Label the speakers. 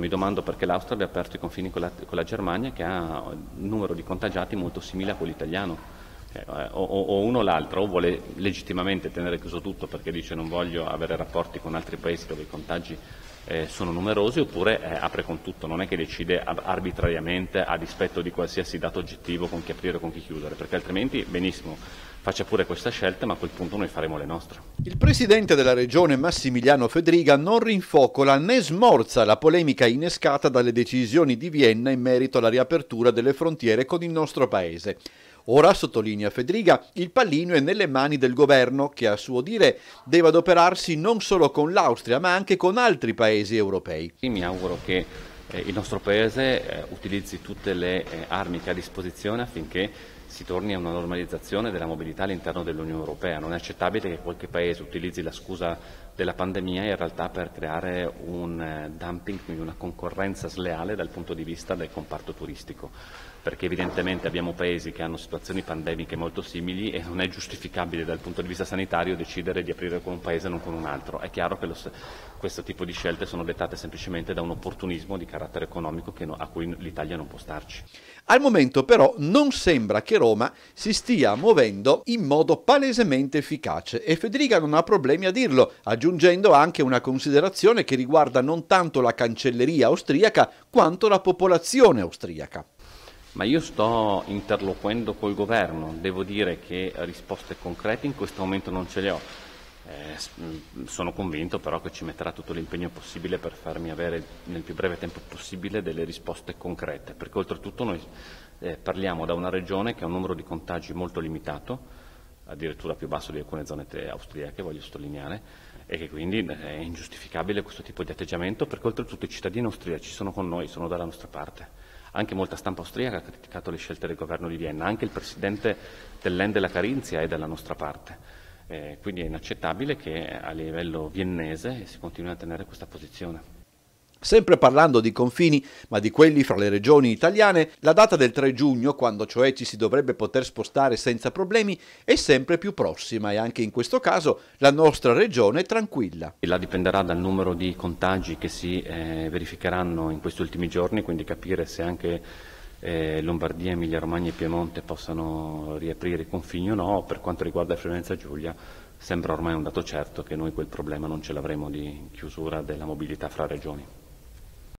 Speaker 1: Mi domando perché l'Austria abbia aperto i confini con la, con la Germania che ha un numero di contagiati molto simile a quello italiano. Eh, o, o, uno o l'altro, o vuole legittimamente tenere chiuso tutto perché dice non voglio avere rapporti con altri paesi dove i contagi eh, sono numerosi, oppure eh, apre con tutto, non è che decide arbitrariamente a dispetto di qualsiasi dato oggettivo con chi aprire o con chi chiudere, perché altrimenti benissimo faccia pure questa scelta, ma a quel punto noi faremo le nostre.
Speaker 2: Il presidente della regione Massimiliano Fedriga non rinfocola né smorza la polemica innescata dalle decisioni di Vienna in merito alla riapertura delle frontiere con il nostro paese. Ora, sottolinea Fedriga, il pallino è nelle mani del governo che a suo dire deve adoperarsi non solo con l'Austria ma anche con altri paesi europei.
Speaker 1: Mi auguro che eh, il nostro Paese eh, utilizzi tutte le eh, armi che ha a disposizione affinché si torni a una normalizzazione della mobilità all'interno dell'Unione Europea. Non è accettabile che qualche Paese utilizzi la scusa della pandemia in realtà per creare un dumping, quindi una concorrenza sleale dal punto di vista del comparto turistico, perché evidentemente abbiamo Paesi che hanno situazioni pandemiche molto simili e non è giustificabile dal punto di vista sanitario decidere di aprire con un Paese e non con un altro. È chiaro che lo, questo tipo di scelte sono dettate semplicemente da un opportunismo di carattere economico no, a cui l'Italia non può starci.
Speaker 2: Al momento però non sembra che Roma si stia muovendo in modo palesemente efficace e Federica non ha problemi a dirlo, aggiungendo anche una considerazione che riguarda non tanto la cancelleria austriaca quanto la popolazione austriaca.
Speaker 1: Ma io sto interloquendo col governo, devo dire che risposte concrete in questo momento non ce le ho. Eh, mm, sono convinto però che ci metterà tutto l'impegno possibile per farmi avere nel più breve tempo possibile delle risposte concrete, perché oltretutto noi eh, parliamo da una regione che ha un numero di contagi molto limitato, addirittura più basso di alcune zone austriache, voglio sottolineare, e che quindi eh, è ingiustificabile questo tipo di atteggiamento, perché oltretutto i cittadini austriaci sono con noi, sono dalla nostra parte. Anche molta stampa austriaca ha criticato le scelte del governo di Vienna, anche il presidente dell'Ende della Carinzia è dalla nostra parte. Eh, quindi è inaccettabile che a livello viennese si continui a tenere questa posizione.
Speaker 2: Sempre parlando di confini, ma di quelli fra le regioni italiane, la data del 3 giugno, quando cioè ci si dovrebbe poter spostare senza problemi, è sempre più prossima e anche in questo caso la nostra regione è tranquilla.
Speaker 1: La dipenderà dal numero di contagi che si eh, verificheranno in questi ultimi giorni, quindi capire se anche eh, Lombardia, Emilia Romagna e Piemonte possano riaprire i confini o no, per quanto riguarda Friulenza Giulia sembra ormai un dato certo che noi quel problema non ce l'avremo di chiusura della mobilità fra regioni.